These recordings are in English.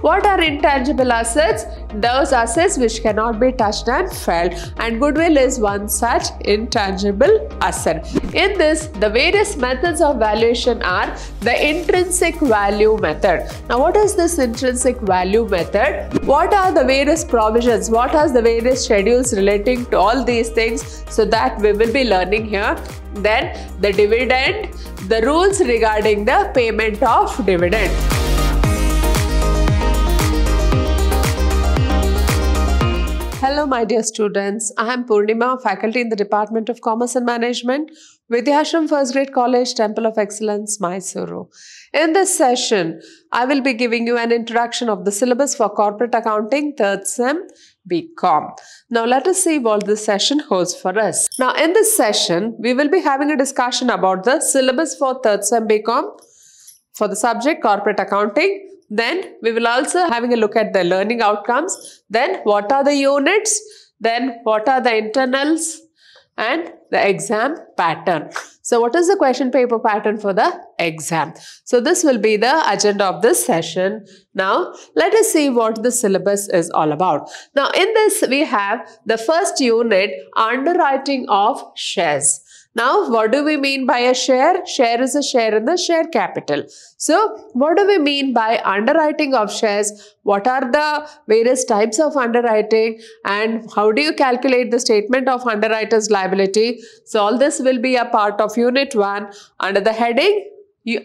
What are intangible assets? Those assets which cannot be touched and felt. And goodwill is one such intangible asset. In this, the various methods of valuation are the intrinsic value method. Now, what is this intrinsic value method? What are the various provisions? What are the various schedules relating to all these things? So that we will be learning here. Then the dividend, the rules regarding the payment of dividend. Hello, my dear students. I am Purnima, faculty in the Department of Commerce and Management, Vidhyaashram First Grade College, Temple of Excellence, Mysuru. In this session, I will be giving you an introduction of the syllabus for corporate accounting, third sem, BCom. Now, let us see what this session holds for us. Now, in this session, we will be having a discussion about the syllabus for third sem BCom for the subject corporate accounting then we will also having a look at the learning outcomes. Then what are the units? Then what are the internals? And the exam pattern. So what is the question paper pattern for the exam? So this will be the agenda of this session. Now let us see what the syllabus is all about. Now in this we have the first unit underwriting of shares. Now, what do we mean by a share? Share is a share in the share capital. So, what do we mean by underwriting of shares? What are the various types of underwriting and how do you calculate the statement of underwriter's liability? So, all this will be a part of Unit 1 under the heading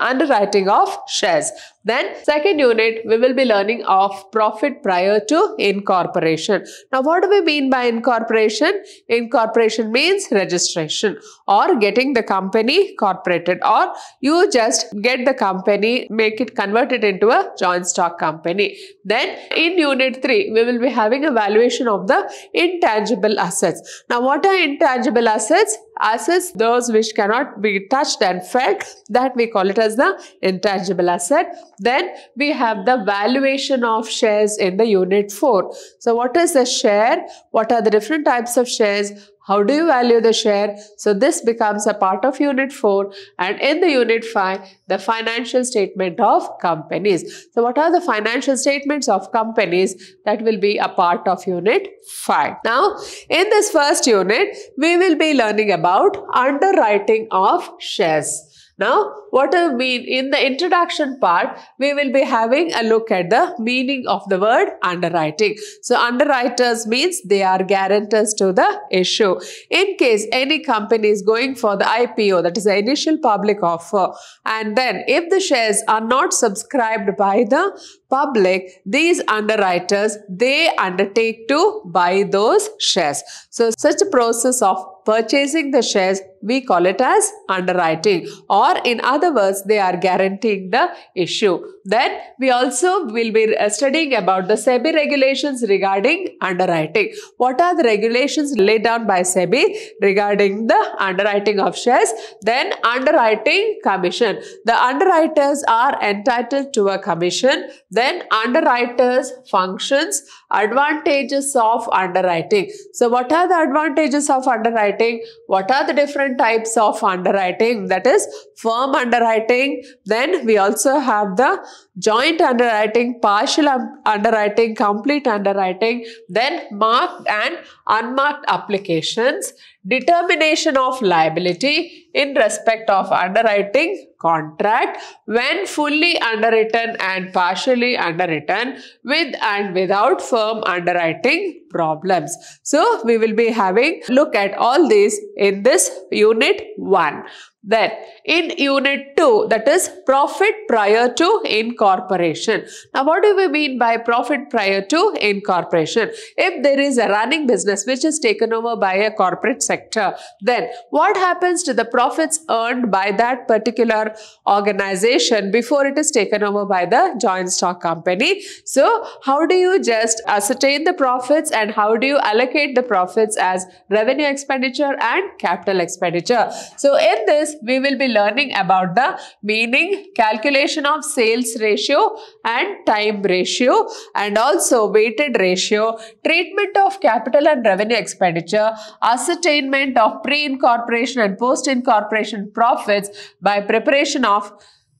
underwriting of shares. Then second unit, we will be learning of profit prior to incorporation. Now, what do we mean by incorporation? Incorporation means registration or getting the company corporated or you just get the company, make it convert it into a joint stock company. Then in unit 3, we will be having a valuation of the intangible assets. Now, what are intangible assets? Assets, those which cannot be touched and felt, that we call it as the intangible asset. Then we have the valuation of shares in the unit 4. So what is a share? What are the different types of shares? How do you value the share? So this becomes a part of unit 4 and in the unit 5, the financial statement of companies. So what are the financial statements of companies that will be a part of unit 5. Now in this first unit, we will be learning about underwriting of shares. Now, what I mean in the introduction part, we will be having a look at the meaning of the word underwriting. So, underwriters means they are guarantors to the issue. In case any company is going for the IPO, that is the initial public offer, and then if the shares are not subscribed by the public, these underwriters, they undertake to buy those shares. So, such a process of purchasing the shares, we call it as underwriting or in other words, they are guaranteeing the issue. Then we also will be uh, studying about the SEBI regulations regarding underwriting. What are the regulations laid down by SEBI regarding the underwriting of shares? Then underwriting commission. The underwriters are entitled to a commission. Then underwriters functions, advantages of underwriting. So what are the advantages of underwriting? What are the different types of underwriting? That is firm underwriting. Then we also have the joint underwriting, partial underwriting, complete underwriting, then marked and unmarked applications, determination of liability in respect of underwriting contract when fully underwritten and partially underwritten with and without firm underwriting problems. So, we will be having look at all these in this unit 1. Then in unit 2 that is profit prior to incorporation. Now what do we mean by profit prior to incorporation? If there is a running business which is taken over by a corporate sector then what happens to the profits earned by that particular organization before it is taken over by the joint stock company? So how do you just ascertain the profits and how do you allocate the profits as revenue expenditure and capital expenditure? So in this we will be learning about the meaning, calculation of sales ratio and time ratio and also weighted ratio, treatment of capital and revenue expenditure, ascertainment of pre-incorporation and post-incorporation profits by preparation of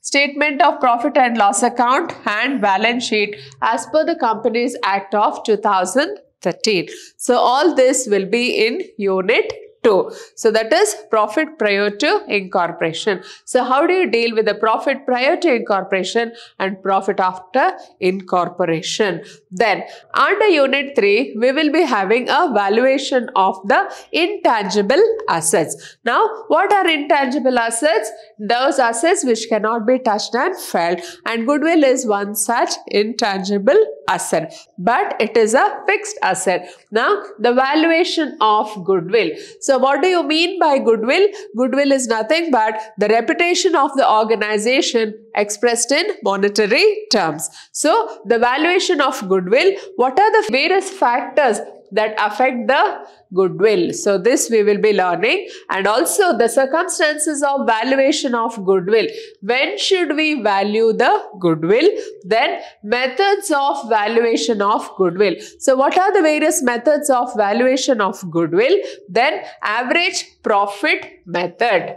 statement of profit and loss account and balance sheet as per the Companies Act of 2013. So all this will be in unit 2. So that is profit prior to incorporation. So how do you deal with the profit prior to incorporation and profit after incorporation? Then under unit 3, we will be having a valuation of the intangible assets. Now what are intangible assets? Those assets which cannot be touched and felt and goodwill is one such intangible asset but it is a fixed asset. Now the valuation of goodwill. So so what do you mean by goodwill? Goodwill is nothing but the reputation of the organization expressed in monetary terms. So the valuation of goodwill, what are the various factors that affect the goodwill. So this we will be learning and also the circumstances of valuation of goodwill. When should we value the goodwill? Then methods of valuation of goodwill. So what are the various methods of valuation of goodwill? Then average profit method.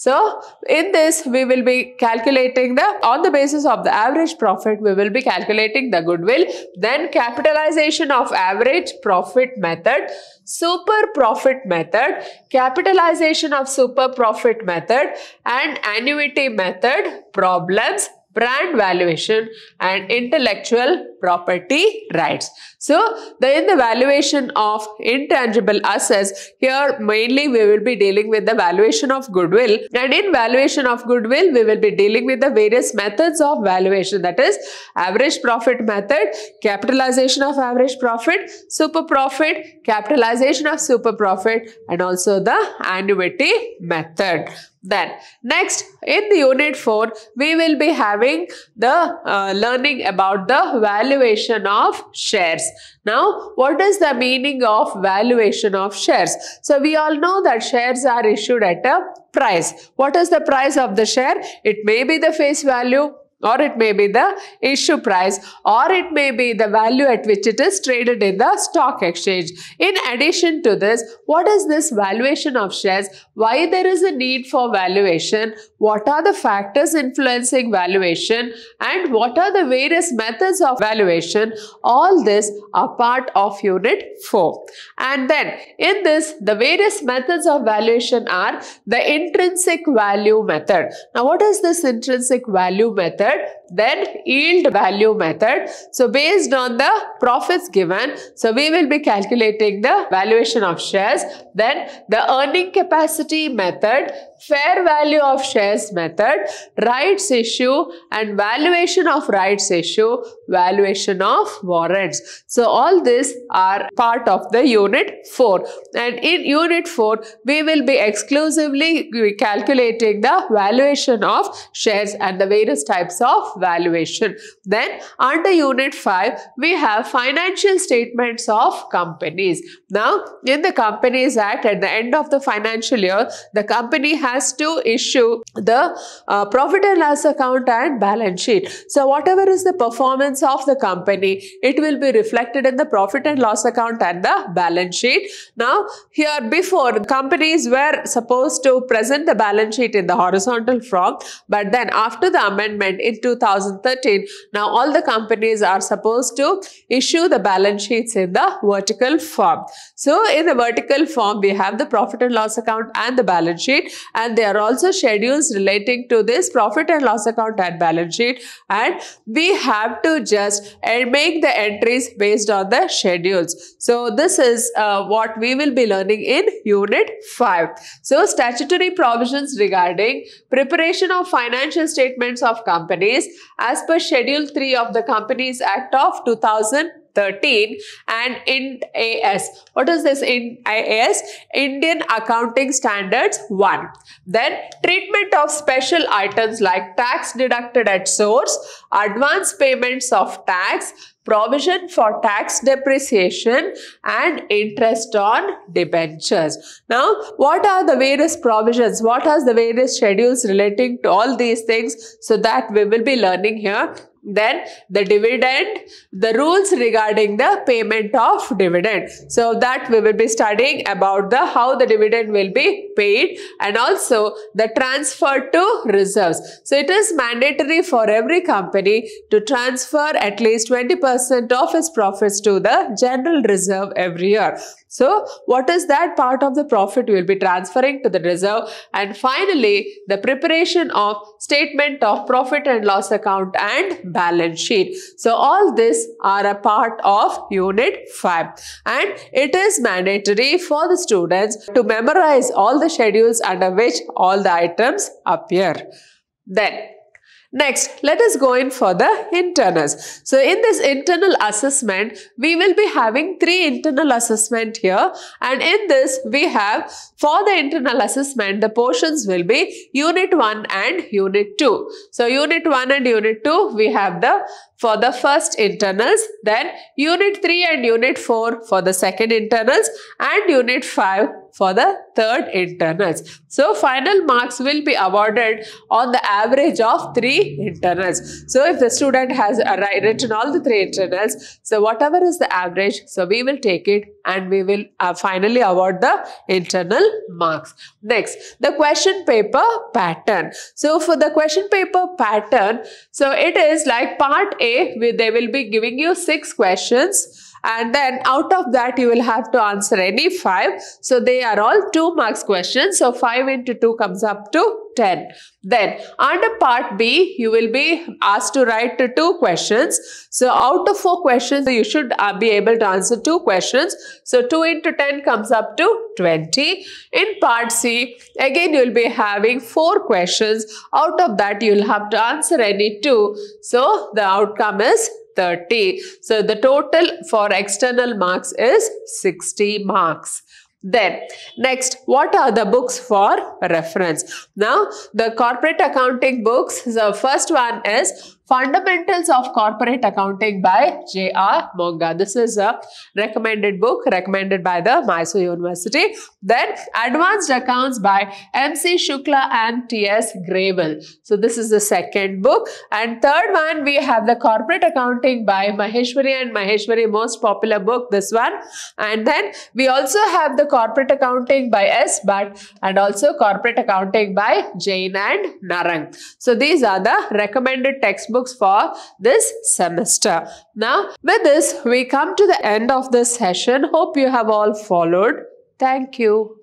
So in this, we will be calculating the, on the basis of the average profit, we will be calculating the goodwill, then capitalization of average profit method, super profit method, capitalization of super profit method and annuity method problems brand valuation and intellectual property rights. So, the, in the valuation of intangible assets, here mainly we will be dealing with the valuation of goodwill and in valuation of goodwill, we will be dealing with the various methods of valuation that is average profit method, capitalization of average profit, super profit, capitalization of super profit and also the annuity method. Then next in the unit 4 we will be having the uh, learning about the valuation of shares. Now what is the meaning of valuation of shares? So we all know that shares are issued at a price. What is the price of the share? It may be the face value or it may be the issue price or it may be the value at which it is traded in the stock exchange. In addition to this, what is this valuation of shares? Why there is a need for valuation? What are the factors influencing valuation? And what are the various methods of valuation? All this are part of unit 4. And then in this, the various methods of valuation are the intrinsic value method. Now what is this intrinsic value method? Method, then yield value method. So based on the profits given, so we will be calculating the valuation of shares, then the earning capacity method, fair value of shares method, rights issue and valuation of rights issue, valuation of warrants. So all these are part of the unit 4 and in unit 4 we will be exclusively calculating the valuation of shares and the various types of valuation. Then under unit 5 we have financial statements of companies. Now in the Companies Act at the end of the financial year the company has to issue the uh, profit and loss account and balance sheet. So whatever is the performance of the company, it will be reflected in the profit and loss account and the balance sheet. Now here before companies were supposed to present the balance sheet in the horizontal form but then after the amendment in 2013 now all the companies are supposed to issue the balance sheets in the vertical form. So in the vertical form we have the profit and loss account and the balance sheet and there are also schedules relating to this profit and loss account and balance sheet and we have to just make the entries based on the schedules. So this is uh, what we will be learning in unit 5. So statutory provisions regarding preparation of financial statements of companies as per schedule 3 of the Companies Act of 2000 13 and IND AS. What is this IND AS? Indian Accounting Standards 1. Then treatment of special items like tax deducted at source, advance payments of tax, provision for tax depreciation and interest on debentures. Now, what are the various provisions? What are the various schedules relating to all these things? So that we will be learning here. Then the dividend, the rules regarding the payment of dividend. So that we will be studying about the how the dividend will be paid and also the transfer to reserves. So it is mandatory for every company to transfer at least 20% of its profits to the general reserve every year. So what is that part of the profit we will be transferring to the reserve and finally the preparation of statement of profit and loss account and balance sheet. So all this are a part of unit 5 and it is mandatory for the students to memorize all the schedules under which all the items appear. Then Next, let us go in for the internals. So, in this internal assessment, we will be having three internal assessment here and in this we have for the internal assessment, the portions will be unit 1 and unit 2. So, unit 1 and unit 2, we have the for the first internals, then unit 3 and unit 4 for the second internals and unit 5 for the third internals. So, final marks will be awarded on the average of three internals. So, if the student has written all the three internals, so whatever is the average, so we will take it and we will uh, finally award the internal marks. Next, the question paper pattern. So, for the question paper pattern, so it is like part A where they will be giving you six questions and then out of that you will have to answer any five. So they are all two marks questions. So 5 into 2 comes up to 10. Then under part B you will be asked to write two questions. So out of four questions you should uh, be able to answer two questions. So 2 into 10 comes up to 20. In part C again you will be having four questions. Out of that you will have to answer any two. So the outcome is 30. So the total for external marks is 60 marks. Then next, what are the books for reference? Now, the corporate accounting books, the first one is Fundamentals of Corporate Accounting by J.R. Monga. This is a recommended book recommended by the Mysore University. Then Advanced Accounts by M.C. Shukla and T.S. Grewal. So this is the second book. And third one we have the Corporate Accounting by Maheshwari and Maheshwari most popular book this one. And then we also have the Corporate Accounting by S. Bhatt and also Corporate Accounting by Jain and Narang. So these are the recommended textbooks for this semester. Now, with this, we come to the end of this session. Hope you have all followed. Thank you.